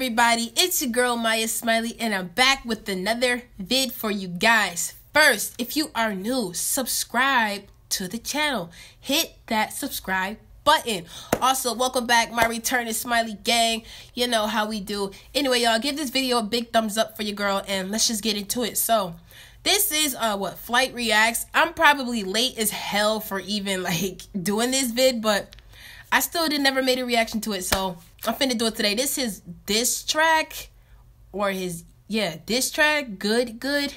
everybody? It's your girl Miyah Smiley, and I'm back with another vid for you guys. First, if you are new, subscribe to the channel. Hit that subscribe button. Also, welcome back, my return is Smiley Gang. You know how we do. Anyway, y'all, give this video a big thumbs up for your girl, and let's just get into it. So, this is uh what Flight Reacts. I'm probably late as hell for even like doing this vid, but I still didn't never made a reaction to it, so I'm finna do it today. This is this track or his yeah, this track, good, good.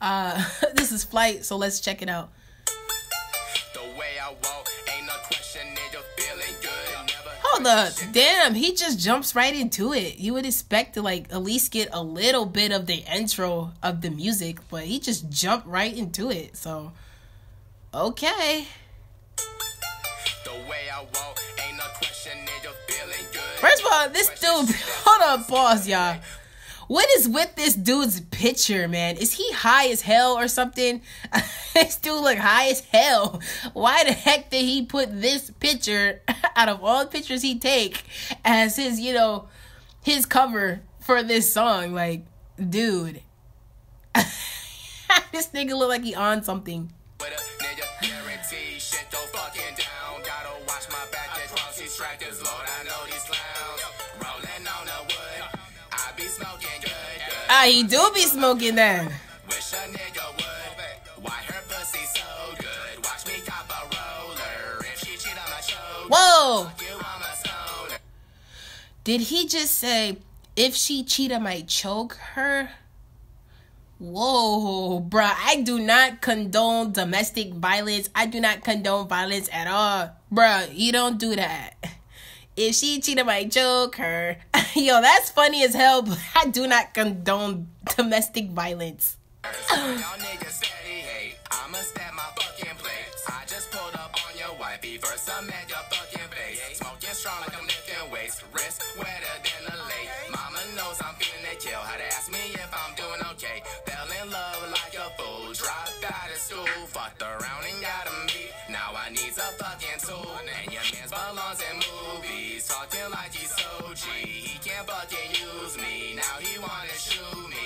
Uh this is Flight, so let's check it out. Hold up. Damn, he just jumps right into it. You would expect to like at least get a little bit of the intro of the music, but he just jumped right into it. So okay. First of this dude hold up, pause, y'all. What is with this dude's picture, man? Is he high as hell or something? this dude look high as hell. Why the heck did he put this picture out of all the pictures he take as his, you know, his cover for this song? Like, dude. this nigga look like he on something. Ah, he do be smoking then. Whoa! Did he just say, if she cheat, I might choke her? Whoa, bruh, I do not condone domestic violence. I do not condone violence at all. Bruh, you don't do that. If she cheat, my choke her. Yo, that's funny as hell, but I do not condone domestic violence. Got a meet. Now I need a fucking tool. And your man's belongs in movies. Talking like he's so G. He can't fucking use me. Now he wanna shoot me.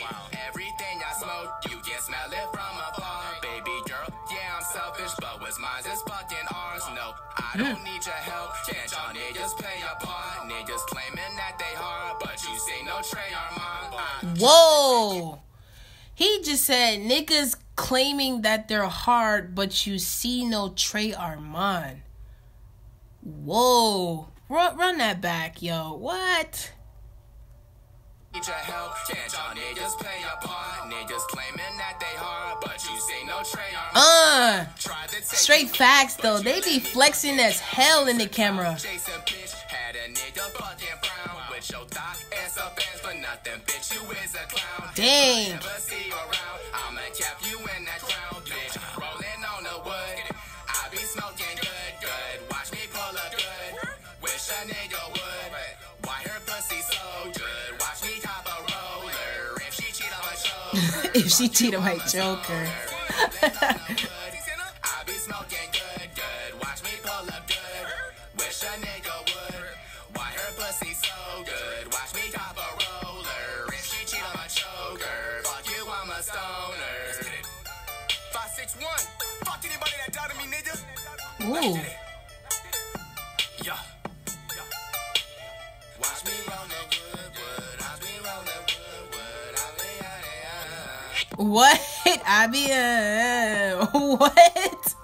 Everything I smoke, you can smell it from afar. Baby girl, yeah, I'm selfish, but what's mine is fucking ours. No, I hmm. don't need your help. Can't y'all niggas play a part? Niggas claiming that they hard, but you say no Trey Armand. Whoa. He just said niggas claiming that they're hard, but you see no Trey Armand. Whoa. Run, run that back, yo. What? Need your help, can't y'all niggas play a part? Niggas claiming that they hard, but you say no Trey Uh, straight facts though, they be flexing as hell in the camera. Dang. if she cheat, I might choke her. Ooh. Yeah. Watch me roll What? I be uh, what?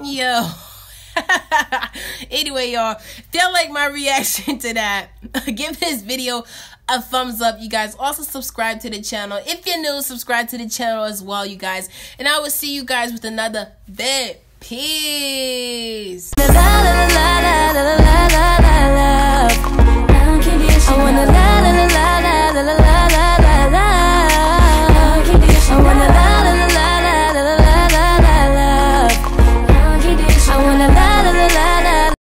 Yo. anyway, y'all, you like my reaction to that, give this video a thumbs up, you guys. Also, subscribe to the channel. If you're new, subscribe to the channel as well, you guys. And I will see you guys with another vid. Peace.